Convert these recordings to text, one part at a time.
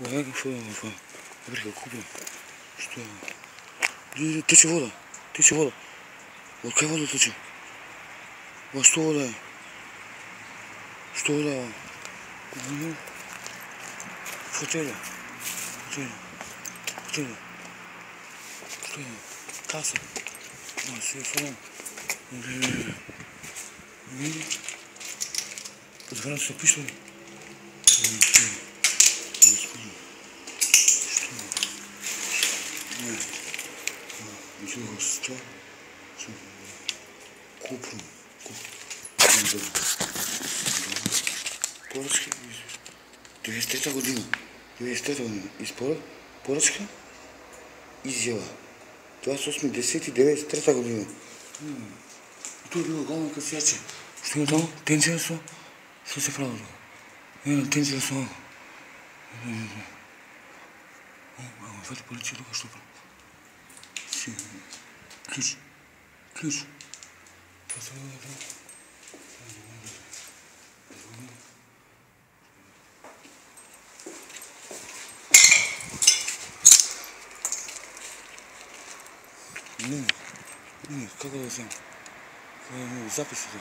Ой, какво е това? Добре, купя. Що е? Тече вода. Тече вода. Откъде вода тече? Ва, що вода е? Що вода е? Мгм. Фотеля. Фотеля. Фотеля. Что е? Каса. А, телефон. Види? Под времето се пише. Господи. Господи. Что? Не. Ничего, что? Что? Купрум. Купрум. Поръчка. 93-та година. 93-та година. Изпорък. Поръчка. Изява. Това са 89-та година. И той е било главно късяче. Що е това? Тенция са? Що се прави? Е, на тенция са. О, мама, това полиция тук, що прави? Си. Ключ. Ключ. Това са това. Не, не, как да взема? Не, записи да.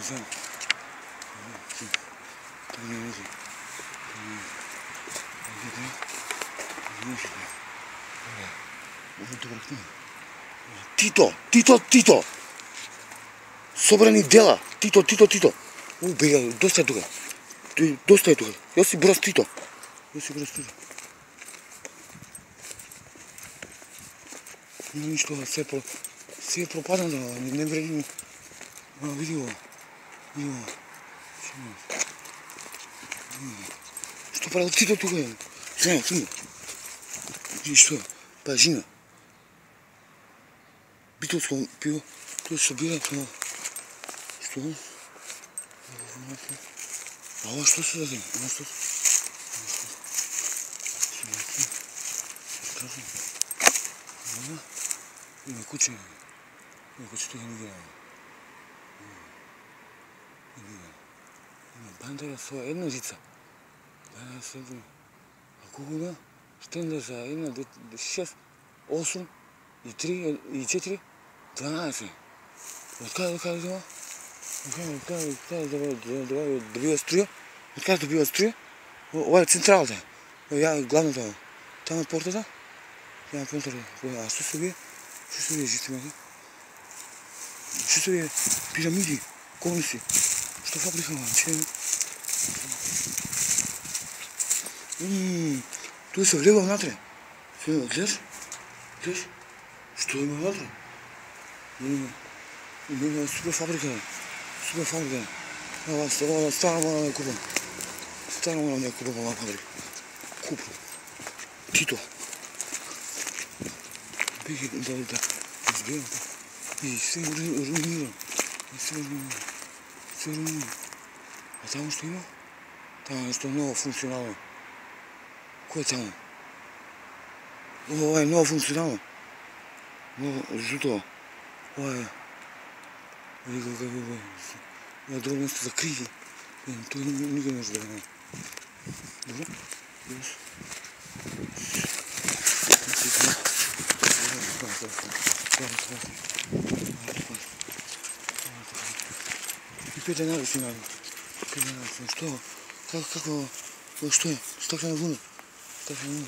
Взема. Това не е нужно. Добре, книга. Тито, Тито, Тито! Собрани дела. Тито, Тито, Тито. У, бега, доста е тука. Доста е тука. Јоси Брос Тито. Јоси Брос Тито. Има нищо, все, про... все е пропаднало, не, не вреди. А, види го. Види го. Што прави Тито тука? е? Ти. Види што? Пажина. Битовско пиво. Тоа што бира, тоа. Што? А ова што се даде? Ова што? Кажи. Ова? Има куче. Има куче тука не гледа. Не гледа. Има бандера со една жица. Бандера со една. А колко има? Штенда за една, шест, осем и три, и четири, дванадесет. Откъде, откъде взема? Откъде, откъде, откъде добива, добива струя? Откъде добива струя? Ова е централата. Я е главната. Там е портата. Я е портата. А що се вие? Що се вие, жите мега? Що се вие? Пирамиди, конуси. Що фабрика? Че? Ммм, той се влева внатре. Гледаш? Гледаш? Що има вътре? Има. Супер фабрика. Супер фабрика. Ала, стара, стара мора да купам. Стара мора да купам ова фабрика. Купам. Тито. Бих да, да, избирам. И се руинира. И се руинира. Се руинира. А там що има? Там е нещо много функционално. Кое е там? Ова е много функционално. Много жуто. Ова е... Вика како е... Ова е друго место за криви. Тој никој не може да го знае. Добро? Добро. И пет денари си најдам. Пет денари си. Што? Како, како... Што е? Стаклена вуна. Стаклена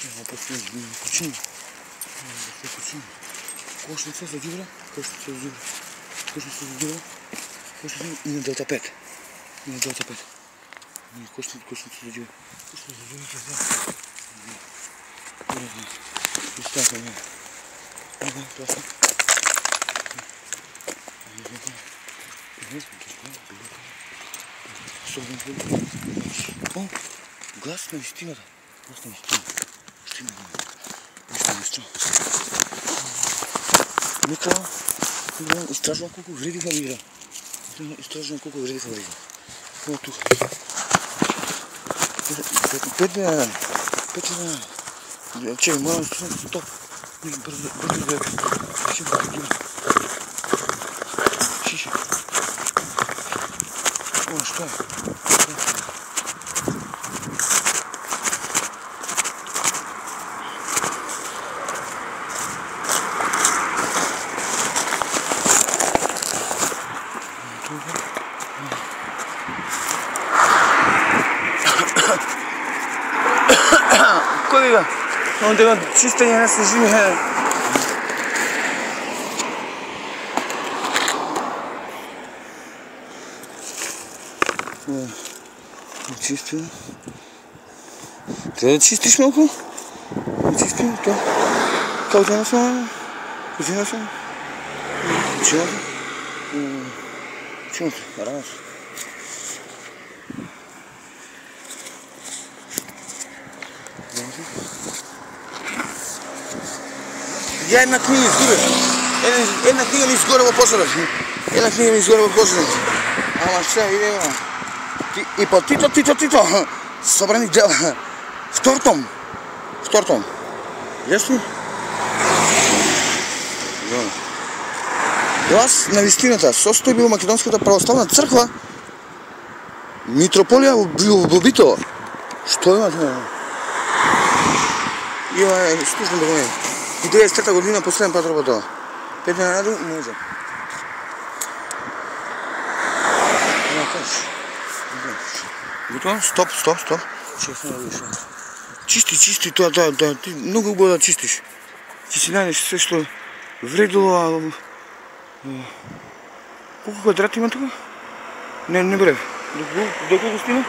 Ага, пошли, блин, кучина. Пошли, кучина. Кошли все задюра, кошли все задюра. Кошли все задюра. Кошли все и на далтопед. И на далтопед. Не, кошли, кошли все задюра. Кошли задюра, сейчас, да. Уровень. Пусть так, Ага, классно. О, газ на стену. Газ на стену. Глас на истината. Нека изтражвам колко вреди фабрика. Изтражвам колко вреди фабрика. Какво е тук? Пет дена. Пет дена. Чекай, моram стоп. Бързо, бързо да Ще видим. Шише. О, що е? Кой бе? Но да го чисто не се живее. Чисто. Трябва да чистиш малко. Да чистим то. Как ти насма? Как ти насма? Чиното? Я една книга изгубя. Една, една книга ми изгоря в посредък. Една книга ми изгоря в посредък. Ама ще видим. И по Тито, Тито, Тито. Събрани дела. Втор том. Втор том. Ясно? Глас на вистината. Состо е бил Македонската православна църква. Митрополия в Бобито. Що има това? Има служно документ. И 93 година последен път работила. Пет на наду, може. Готово? Стоп, стоп, стоп. Честно да виша. Чисти, чисти, това, това, това. Ти много хубаво да чистиш. Ти си найдеш също вредило, а... Колко квадрат има тук? Не, не бре. До колко стигна?